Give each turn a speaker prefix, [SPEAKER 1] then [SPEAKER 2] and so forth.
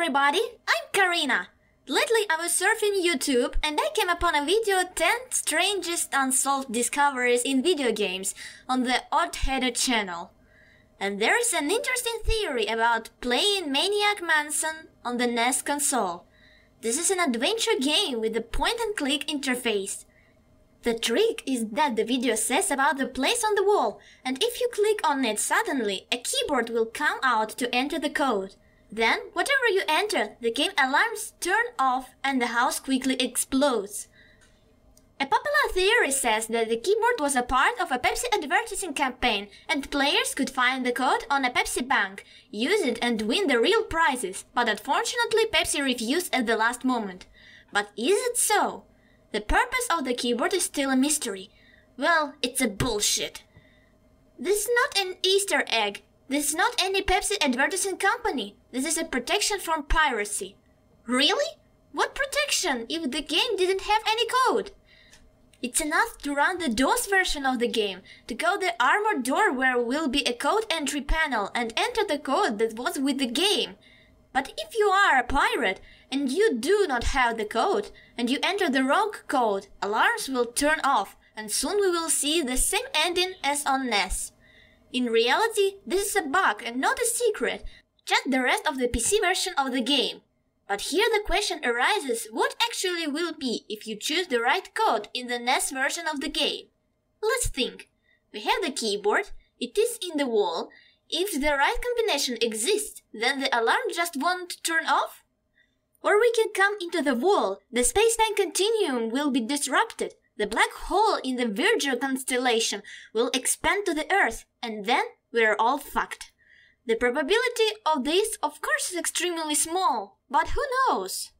[SPEAKER 1] everybody, I'm Karina. Lately I was surfing YouTube and I came upon a video 10 strangest unsolved discoveries in video games on the Odd Header channel. And there is an interesting theory about playing Maniac Mansion on the NES console. This is an adventure game with a point and click interface. The trick is that the video says about the place on the wall, and if you click on it suddenly, a keyboard will come out to enter the code. Then, whatever you enter, the game alarms turn off and the house quickly explodes. A popular theory says that the keyboard was a part of a Pepsi advertising campaign and players could find the code on a Pepsi bank, use it and win the real prizes, but unfortunately Pepsi refused at the last moment. But is it so? The purpose of the keyboard is still a mystery. Well, it's a bullshit. This is not an Easter egg. This is not any Pepsi advertising company. This is a protection from piracy. Really? What protection if the game didn't have any code? It's enough to run the DOS version of the game, to go the armored door where will be a code entry panel and enter the code that was with the game. But if you are a pirate and you do not have the code and you enter the wrong code, alarms will turn off and soon we will see the same ending as on NES. In reality, this is a bug and not a secret, just the rest of the PC version of the game. But here the question arises what actually will be if you choose the right code in the NES version of the game? Let's think. We have the keyboard, it is in the wall, if the right combination exists, then the alarm just won't turn off? Or we can come into the wall, the space-time continuum will be disrupted, the black hole in the Virgo constellation will expand to the Earth, and then we're all fucked. The probability of this, of course, is extremely small, but who knows?